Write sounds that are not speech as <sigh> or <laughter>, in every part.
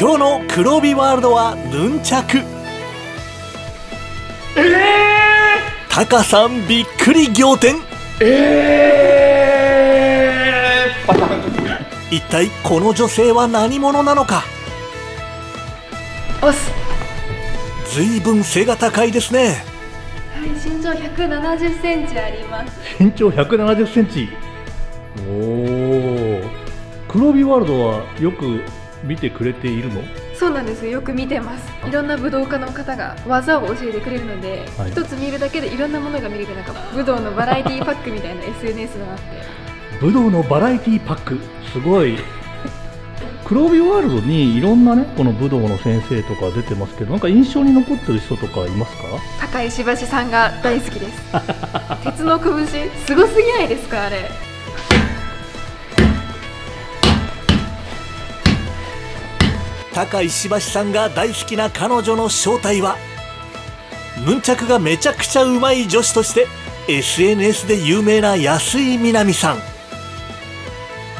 今日の黒帯ワールドはヌンチャク。ええタカさんびっくり仰天。ええパターン一体この女性は何者なのか？オス随分背が高いですね。はい身長170センチあります。身長170センチ。おお黒帯ワールドはよく見てくれているの？そうなんです。よく見てます。いろんな武道家の方が技を教えてくれるのではい。一、つ見るだけでいろんなものが見れてなんか武道のバラエティパックみたいな SNS があって。武道のバラエティパック？すごい。<laughs> 黒帯ワールドにいろんなねこの武道の先生とか出てますけどなんか印象に残ってる人とかいますか？高石橋さんが大好きです。<laughs> 鉄の拳？すごすぎないですかあれ高石橋さんが大好きな彼女の正体は？ヌンチャクがめちゃくちゃうまい女子として SNS で有名な安井みなみさん。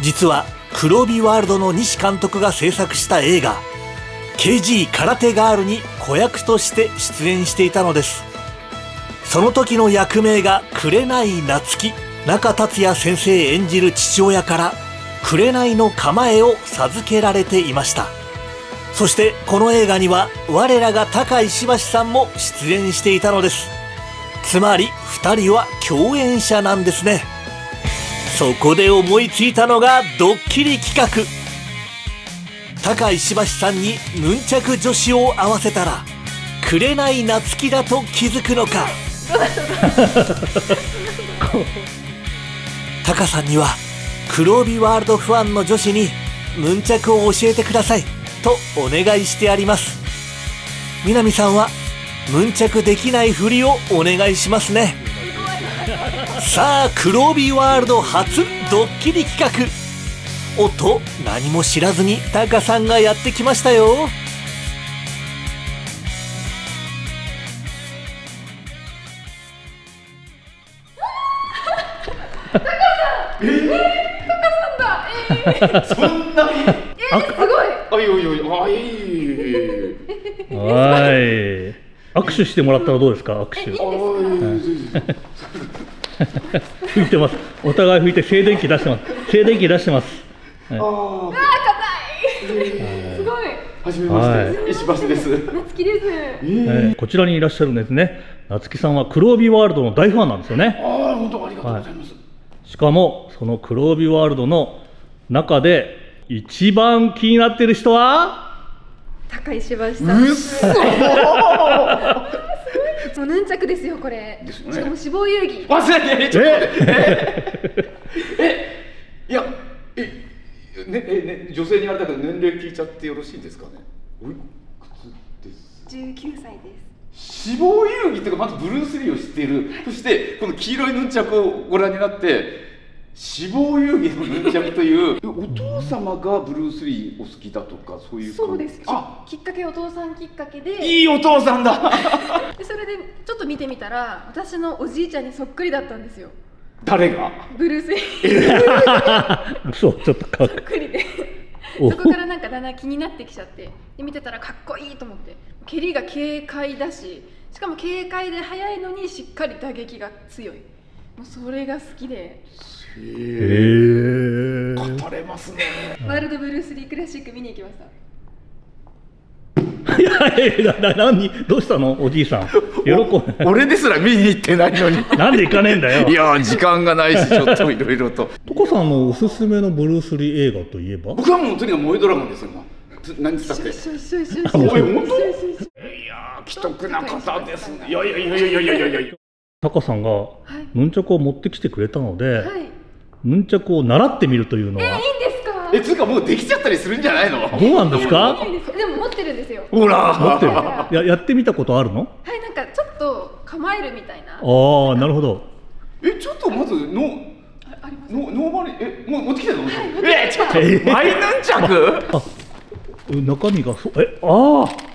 実は黒帯ワールドの西監督が制作した映画 KG 空手ガールに子役として出演していたのです。その時の役名が紅夏樹中達也先生演じる父親から紅の構えを授けられていました。そしてこの映画には我らが高石橋さんも出演していたのです。つまり2人は共演者なんですね。そこで思いついたのがドッキリ企画。高石橋さんにヌンチャク女子を合わせたら紅夏樹だと気づくのか。<laughs> タカさんには黒帯ワールドファンの女子にヌンチャクを教えてくださいとお願いしてあります。南さんはヌンチャクできないふりをお願いしますね。さあ黒帯ワールド初ドッキリ企画。おっと何も知らずにタカさんがやってきましたよ。そんなに？えすごいあいよいよい。はい。握手してもらったらどうですか？握手。吹い。てます。お互い吹いて静電気出してます。静電気出してます。ああ硬い。すごい。あ、はじめまして、石橋です。夏希ですえーこちらにいらっしゃるんですね。夏木さんは黒帯ワールドの大ファンなんですよね。ああ、本当ありがとうございます。しかもその黒帯ワールドの中で一番気になってる人は？高石橋さんうっそもうヌンチャクですよこれですよねしかも死亡遊戯の忘れて。え？<laughs> え、いや、え、ね、え、ね、女性にあれだけど、年齢聞いちゃってよろしいですかね？おいくつです。19歳です死亡遊戯っていうか、まずブルース・リーを知っている。そして、この黄色いヌンチャクをご覧になって。死亡遊戯のヌンチャクという、えお父様がブルース・リーお好きだとか、そういう。そうです。あ、きっかけお父さんきっかけで。いいお父さんだ。でそれでちょっと見てみたら私のおじいちゃんにそっくりだったんですよ。誰が？ブルース・リー。そうちょっとかっそっくりで。お。そこからなんかだんだん気になってきちゃってで見てたらかっこいいと思って。蹴りが軽快だししかも軽快で速いのにしっかり打撃が強い。もうそれが好きでへえ語れますね。ワールドブルース・リークラシック見に行きました。いやいやな何？どうしたの？おじいさん。喜ん俺ですら見に行ってないのに。なんで行かねえんだよ。いや時間がないしちょっといろいろと。トコさんのおすすめのブルース・リー映画といえば？僕はもうとにかく燃えドラゴンですよ何つったっけ？い本当いや奇特な方ですねいやいやいやいやいやいやいやタカさんがヌンチャクを持ってきてくれたので、はいヌンチャクを習ってみるというのは、いいんですか？えつうかもうできちゃったりするんじゃないの？どうなんですか？でも持ってるんですよ。ほら。持ってる。い。ややってみたことあるの？はいなんかちょっと構えるみたいな。ああなるほど。えちょっとまずのああります。のノーマルえもう持ってきてるの、持ってえちょっとえマイヌンチャク？あ中身がそうえああ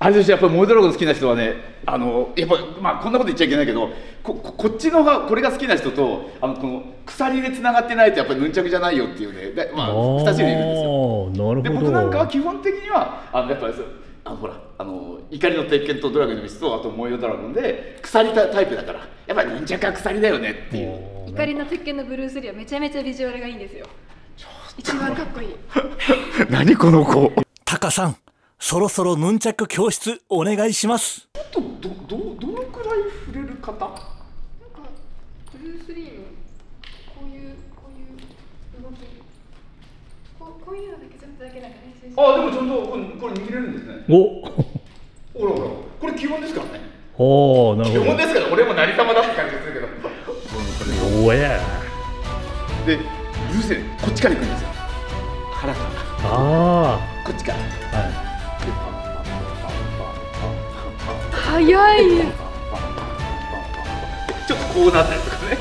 あれですよやっぱり燃えよドラゴン好きな人はねあのやっぱまあこんなこと言っちゃいけないけどこここっちのがこれが好きな人とあのこの鎖でつながってないとやっぱりヌンチャクじゃないよっていうねでまあ2種類いるんですよ。なるほど。で僕なんかは基本的にはあのやっぱりそうあのほらあの怒りの鉄拳とドラゴンの道とあと燃えよドラゴンで鎖タタイプだからやっぱりヌンチャクは鎖だよねっていう。怒りの鉄拳のブルース・リーはめちゃめちゃビジュアルがいいんですよ。一番かっこいい。<laughs> 何この子。タカさんそろそろヌンチャク教室お願いします。とどどどのくらい触れる方？なんかブルース・リーのこういうこういう動きこうこういうのだけちょっとだけなんか練習して。あでもちゃんとこれこれ握れるんですね。お。ほらほら。これ基本ですか？らねおーな基るほど。本ですから俺も成様だって感じがするけど。おや。でブルース・リーこっちから行くんですよ。腹からあこっちから早い。ちょっとこうなったりとかね。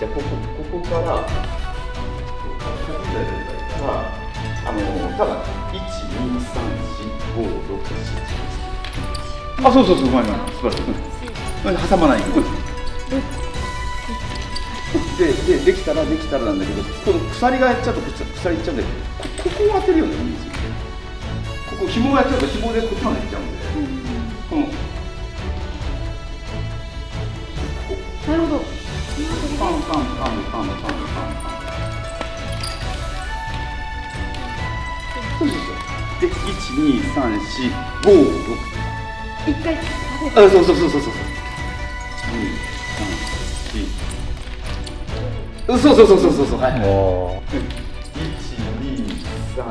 じゃあここここからここからあのただ一二三四五六七八あそうそうそううまいうまい素晴らしいうん。挟まない。ででできたらできたらなんだけどこの鎖がやっちゃうと鎖鎖いっちゃうんでこここを当てるようにいいんですよ。ここ紐をやっちゃうと紐でこっちまでいっちゃうんで、このなるほど。パンパンパンパンパンパンそうそうそうで五六一回あそうそうそうそうそうそうそうそうそうそうそうそうはい1 2 3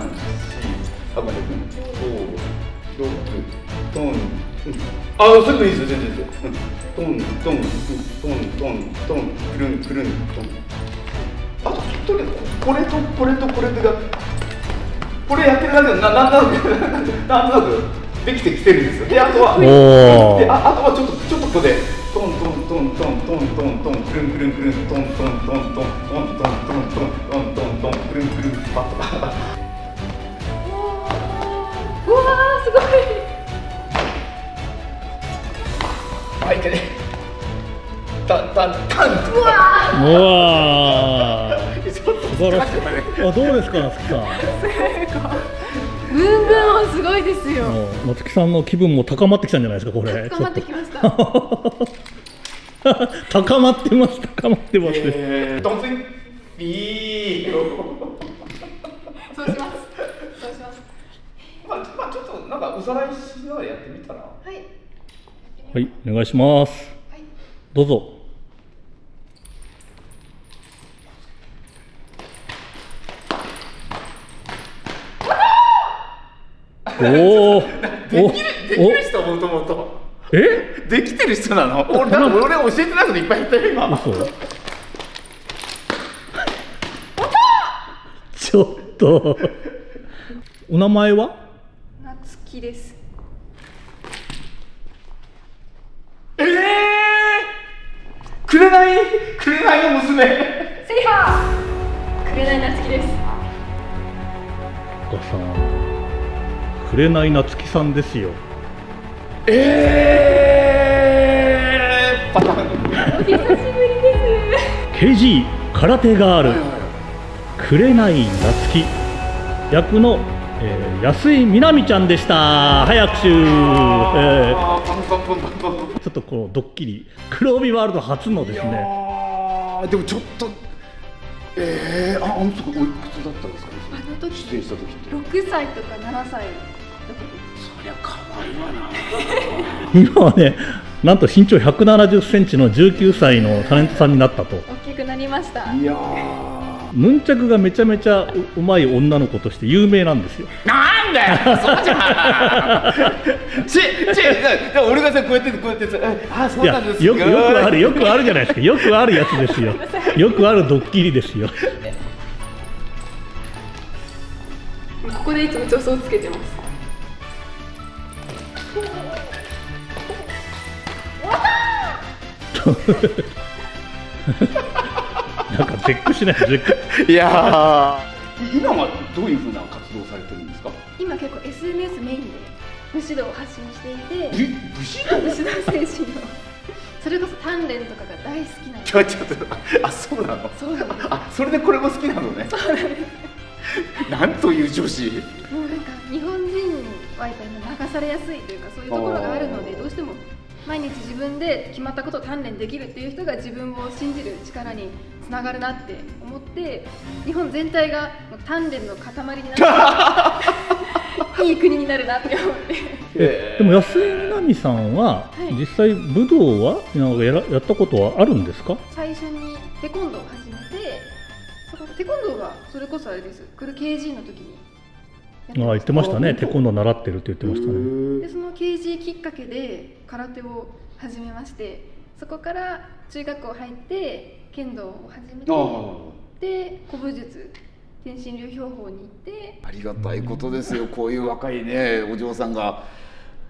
4 5 6 7 8 9 10ああそれでいいですよ全然トントントントントンくるんくるんトン。あととりあえずこれとこれとこれがこれやってるだけでななんとなく <laughs> なんとなくできてきてるんですよ。であとはでああとはちょっとちょっとここでトントントントントントントンくるんくるんくるんトントントントントントントントントントントンくるんくるんパッとはいけね。タンタンタンとうわうわー。ちょっと素晴らしいあどうですか夏木さん。ーブンブン音すごいですよ。夏木さんの気分も高まってきたんじゃないですかこれ。高まってきました。高まってます高まってます、えードンツインビーそうします。そうします。まあまあちょっとなんかおさらいしながらやってみたら。はいはいお願いします。はいどうぞ。おおできるできる人もともと。え？できてる人なの？俺なんか俺教えてないこといっぱいやったよ今。嘘。ちょっと。お名前は？夏希ですええー、くれないくれないの娘。セリハー。紅夏希です。お母さん。紅夏樹さんですよ。えー、パターンお久しぶりです KG 空手ガール紅夏樹役の、えー安井みなみちゃんでした。早くしゅー、えあーパンパンパンパンパンーちょっとこのドッキリ黒帯ワールド初のですね。でもちょっとえー、ああの時おいくつだったんですかね？あの時出演した時って。6歳とか7歳そりゃ可愛いわな。今はねなんと身長1 7 0センチの19歳のタレントさんになったと。大きくなりました。いやー。ヌンチャクがめちゃめちゃううまい女の子として有名なんですよなんだよ。そうじゃん。<laughs> ちち俺がさこうやってこうやってさえあそういやなんですよ。くよくあるよくあるじゃないですか。<laughs> よくあるやつですよ。よくあるドッキリですよ。ここでいつも助走つけてます。<laughs> なんか絶句しない絶句。いやー。今はどういうふうな活動をされて武士道を発信していてぶ武士道？武士道精神を。それこそ鍛錬とかが大好きなの。ちょちょっとあそうなの？そうなんです。あそれでこれも好きなのね。なんという女子？もうなんか日本人はやっぱり流されやすいというかそういうところがあるのでどうしても毎日自分で決まったことを鍛錬できるっていう人が自分を信じる力につながるなって思って日本全体がもう鍛錬の塊になって <laughs> いい国になるなって思って。でも安井みなみさんは、はい。実際武道はなんかやらやったことはあるんですか？最初にテコンドーを始めてそこテコンドーがそれこそあれです。来る KG の時に。やああ言ってましたね。あテコンドー習ってるって言ってましたね。でその KG きっかけで空手を始めましてそこから中学校入って剣道を始めてあで古武術天心流標法に行ってありがたいことですよ。こういう若いねお嬢さんが。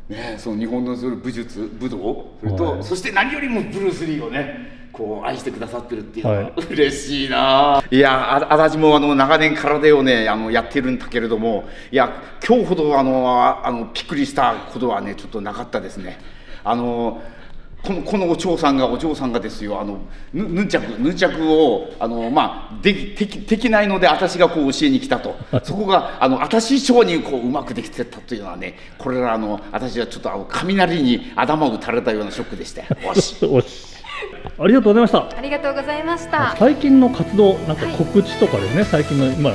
ねその日本のその武術武道。それと、はい。そして何よりもブルース・リーをねこう愛してくださってるっていうのは、はい。嬉しいな。いやあ私もあの長年空をねあのやってるんだけれどもいや今日ほどあのああのびっくりしたことはねちょっとなかったですね。あのこのこのお嬢さんがお嬢さんがですよ。あのぬヌンチャクヌンチャクをあのまあできできできないので私がこう教えに来たと。<laughs> そこがあの私以にこううまくできてたというのはねこれはあの私はちょっとあの雷に頭を打たれたようなショックでしたよ。よし。<laughs> おし。ありがとうございました。ありがとうございました。最近の活動なんかはい告知とかですね、最近の今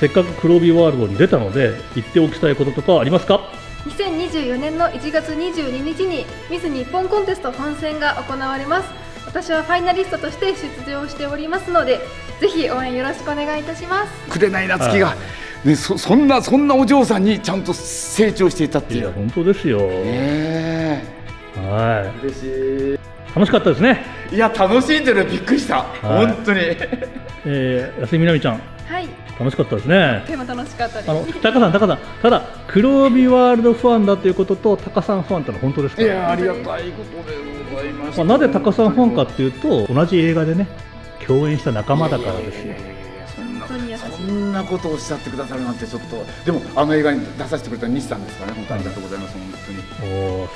せっかく黒帯ワールドに出たので言っておきたいこととかありますか？2024年の1月22日にミス日本コンテスト本戦が行われます。私はファイナリストとして出場しておりますのでぜひ応援よろしくお願いいたします。紅なつきが、ね、そそんなそんなお嬢さんにちゃんと成長していたっていう。いや本当ですよ、ねは嬉しい。楽しかったですね、いいや楽しんでる。びっくりした、はい。本当に。えー、安井みなみちゃん。はい楽しかったですね。でも楽しかったです。あのタカさん、タカさん、ただ黒帯ワールドファンだということとタカさんファンってのは本当ですか？いやありがたいことでございました。まあ、なぜタカさんファンかっていうと同じ映画でね共演した仲間だからですよ。そんなことをおっしゃってくださるなんてちょっとでもあの映画に出させてくれた西さんですからね本当ありがとうございます本当に。おー。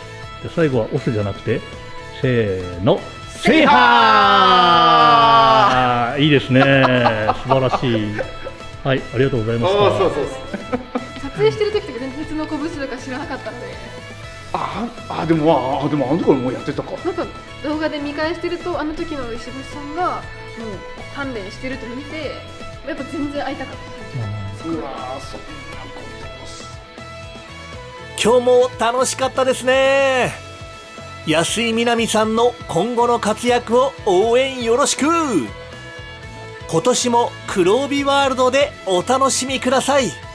で最後はオスじゃなくてせーの。制覇あーいいですね。素晴らしいはいありがとうございました。ああそうそうそう。撮影してる時とか全然鉄の拳とか知らなかったので。ああでもああでもあの時からもうやってたか。なんか動画で見返してるとあの時の石橋さんがもう鍛錬してると見てやっぱ全然会いたかったうわーそんなことをし今日も楽しかったですね。安井みなみさんの今後の活躍を応援よろしく今年も黒帯ワールドでお楽しみください。